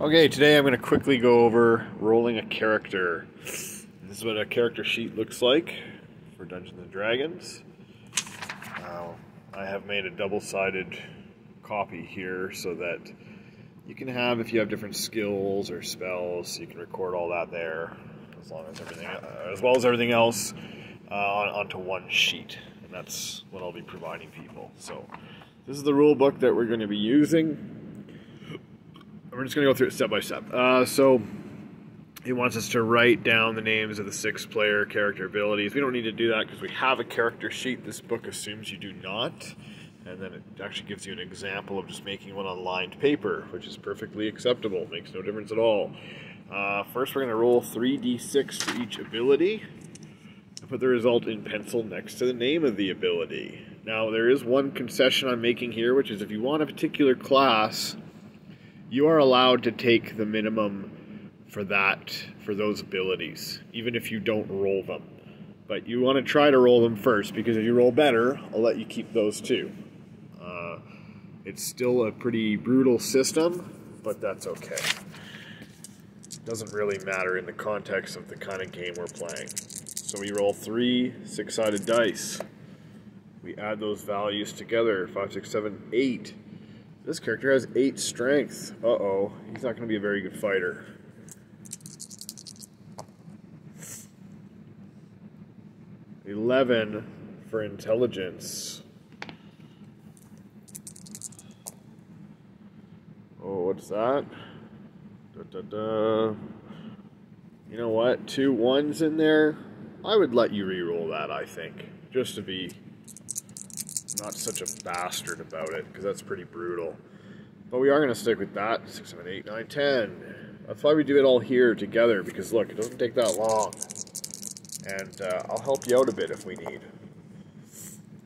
Okay, today I'm going to quickly go over rolling a character. This is what a character sheet looks like for Dungeons and Dragons. Uh, I have made a double-sided copy here so that you can have, if you have different skills or spells, you can record all that there, as long as everything, uh, as well as everything else, uh, on, onto one sheet. And that's what I'll be providing people. So, this is the rule book that we're going to be using we're just going to go through it step by step. Uh, so he wants us to write down the names of the six player character abilities. We don't need to do that because we have a character sheet. This book assumes you do not. And then it actually gives you an example of just making one on lined paper, which is perfectly acceptable. Makes no difference at all. Uh, first, we're going to roll 3d6 for each ability and put the result in pencil next to the name of the ability. Now, there is one concession I'm making here, which is if you want a particular class you are allowed to take the minimum for that for those abilities, even if you don't roll them. But you want to try to roll them first because if you roll better, I'll let you keep those too. Uh, it's still a pretty brutal system, but that's okay. It Doesn't really matter in the context of the kind of game we're playing. So we roll three six-sided dice. We add those values together, five, six, seven, eight. This character has 8 strength. Uh-oh. He's not going to be a very good fighter. Eleven for intelligence. Oh, what's that? Da, da, da. You know what? Two ones in there. I would let you re-roll that, I think. Just to be not such a bastard about it, because that's pretty brutal. But we are going to stick with that. 6, 7, 8, 9, 10. That's why we do it all here together, because look, it doesn't take that long. And uh, I'll help you out a bit if we need.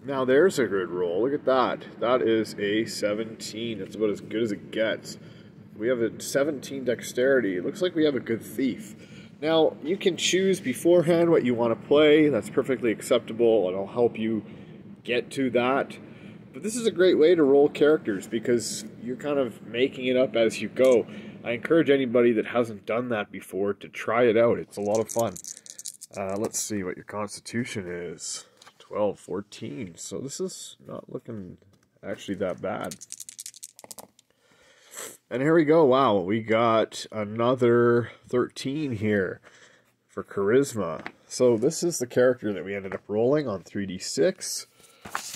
Now there's a good roll. Look at that. That is a 17. That's about as good as it gets. We have a 17 dexterity. It looks like we have a good thief. Now, you can choose beforehand what you want to play. That's perfectly acceptable, and I'll help you get to that. But this is a great way to roll characters because you're kind of making it up as you go. I encourage anybody that hasn't done that before to try it out. It's a lot of fun. Uh, let's see what your constitution is. 12, 14. So this is not looking actually that bad. And here we go. Wow, we got another 13 here for charisma. So this is the character that we ended up rolling on 3d6.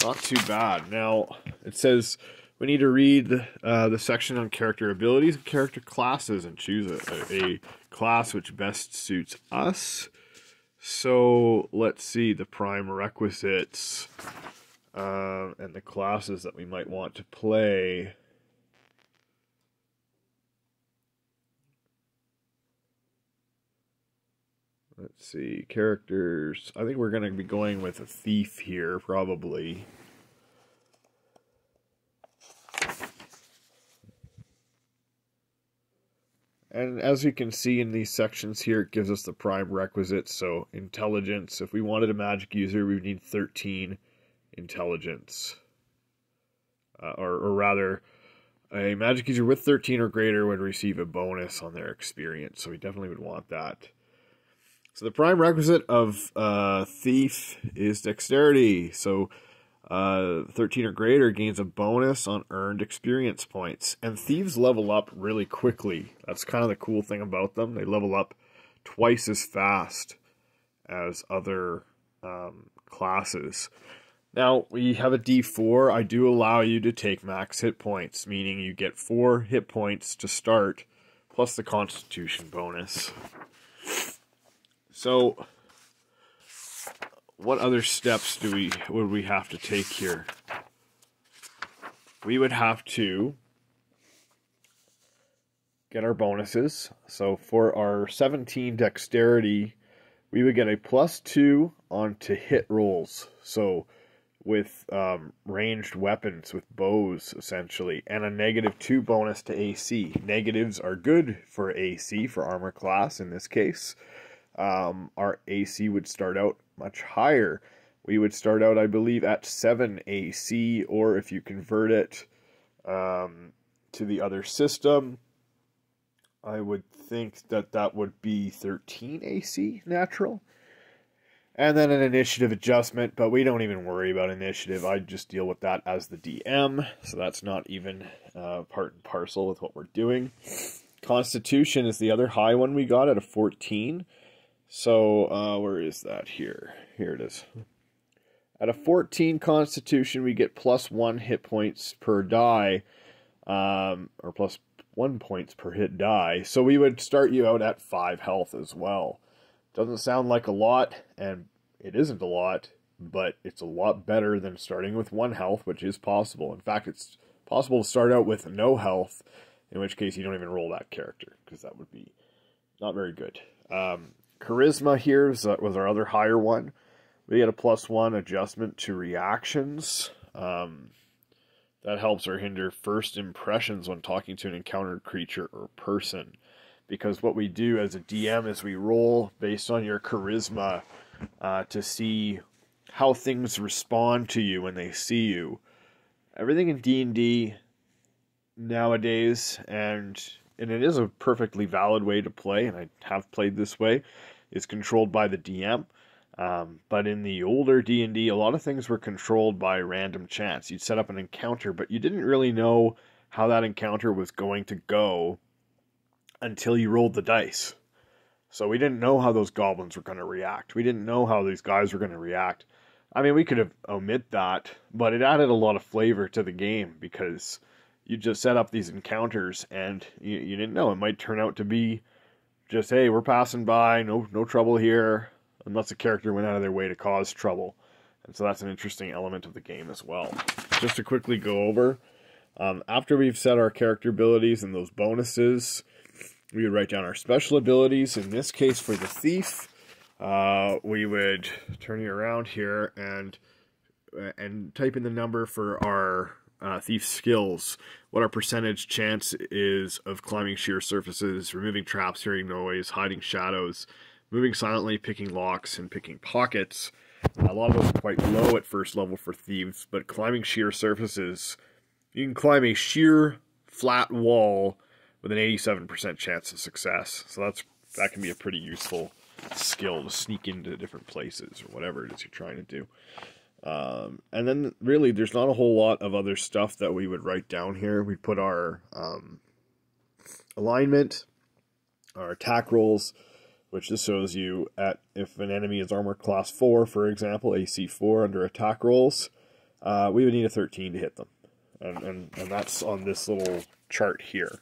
Not too bad. Now, it says we need to read uh, the section on character abilities and character classes and choose a, a, class which best suits us. So, let's see the prime requisites uh, and the classes that we might want to play. Let's see, characters. I think we're going to be going with a thief here, probably. And as you can see in these sections here, it gives us the prime requisites. So intelligence, if we wanted a magic user, we would need 13 intelligence. Uh, or, or rather, a magic user with 13 or greater would receive a bonus on their experience. So we definitely would want that. So the prime requisite of uh, thief is dexterity. So uh, 13 or greater gains a bonus on earned experience points. And thieves level up really quickly. That's kind of the cool thing about them. They level up twice as fast as other um, classes. Now, we have a d4. I do allow you to take max hit points, meaning you get 4 hit points to start, plus the constitution bonus. So, what other steps do we would we have to take here? We would have to get our bonuses. So for our 17 dexterity, we would get a plus two on to hit rolls. So with um, ranged weapons, with bows, essentially, and a negative two bonus to AC. Negatives are good for AC, for armor class in this case um, our AC would start out much higher. We would start out, I believe, at 7 AC, or if you convert it um, to the other system, I would think that that would be 13 AC natural. And then an initiative adjustment, but we don't even worry about initiative. I just deal with that as the DM, so that's not even uh, part and parcel with what we're doing. Constitution is the other high one we got at a 14. So, uh, where is that here? Here it is. At a 14 Constitution, we get plus one hit points per die, um, or plus one points per hit die. So we would start you out at five health as well. Doesn't sound like a lot, and it isn't a lot, but it's a lot better than starting with one health, which is possible. In fact, it's possible to start out with no health, in which case you don't even roll that character, because that would be not very good. Um, charisma here was, uh, was our other higher one. We get a plus one adjustment to reactions. Um, that helps or hinder first impressions when talking to an encountered creature or person because what we do as a DM is we roll based on your charisma uh, to see how things respond to you when they see you. Everything in D and D nowadays, and and it is a perfectly valid way to play, and I have played this way, is controlled by the DM. Um, but in the older D&D, a lot of things were controlled by random chance. You'd set up an encounter, but you didn't really know how that encounter was going to go until you rolled the dice. So we didn't know how those goblins were going to react. We didn't know how these guys were going to react. I mean, we could have omit that, but it added a lot of flavor to the game because you just set up these encounters and you, you didn't know it might turn out to be just hey, we're passing by, no no trouble here, unless a character went out of their way to cause trouble. And so that's an interesting element of the game as well. Just to quickly go over, um, after we've set our character abilities and those bonuses, we would write down our special abilities. In this case, for the thief, uh, we would turn it around here and and type in the number for our uh, thief skills. What our percentage chance is of climbing sheer surfaces, removing traps, hearing noise, hiding shadows, moving silently, picking locks, and picking pockets. A lot of those are quite low at first level for thieves, but climbing sheer surfaces, you can climb a sheer flat wall with an 87% chance of success. So that's that can be a pretty useful skill to sneak into different places or whatever it is you're trying to do. Um, and then really, there's not a whole lot of other stuff that we would write down here. We put our um, alignment, our attack rolls, which just shows you at if an enemy is armor class four, for example, AC four under attack rolls, uh, we would need a 13 to hit them, and, and and that's on this little chart here.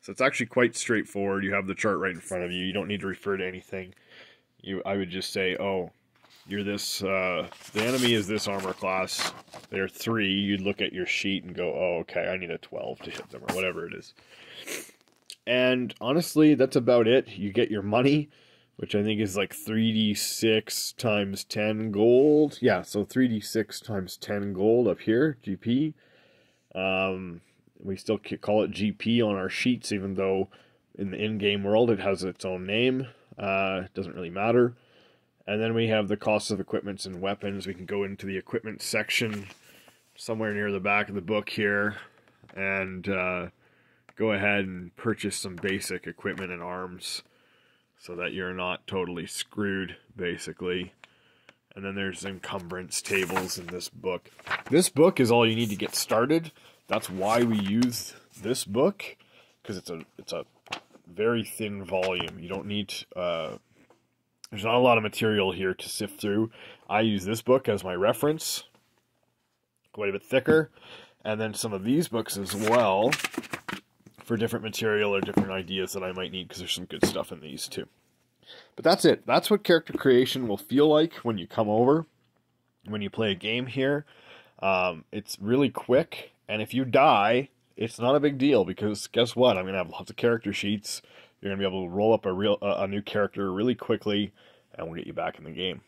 So it's actually quite straightforward. You have the chart right in front of you. You don't need to refer to anything. You, I would just say, oh, you're this, uh, the enemy is this armor class. They're three. You'd look at your sheet and go, oh, okay, I need a 12 to hit them, or whatever it is. And honestly, that's about it. You get your money, which I think is like 3d6 times 10 gold. Yeah, so 3d6 times 10 gold up here, GP. Um, we still call it GP on our sheets, even though in the in-game world it has its own name. Uh, it doesn't really matter. And then we have the cost of equipments and weapons. We can go into the equipment section somewhere near the back of the book here and uh, go ahead and purchase some basic equipment and arms so that you're not totally screwed, basically. And then there's encumbrance tables in this book. This book is all you need to get started that's why we use this book because it's a it's a very thin volume. You don't need uh, there's not a lot of material here to sift through. I use this book as my reference, quite a bit thicker, and then some of these books as well for different material or different ideas that I might need because there's some good stuff in these too. But that's it. That's what character creation will feel like when you come over, when you play a game here. Um, it's really quick and if you die, it's not a big deal because guess what? I'm gonna have lots of character sheets. You're gonna be able to roll up a real a new character really quickly, and we'll get you back in the game.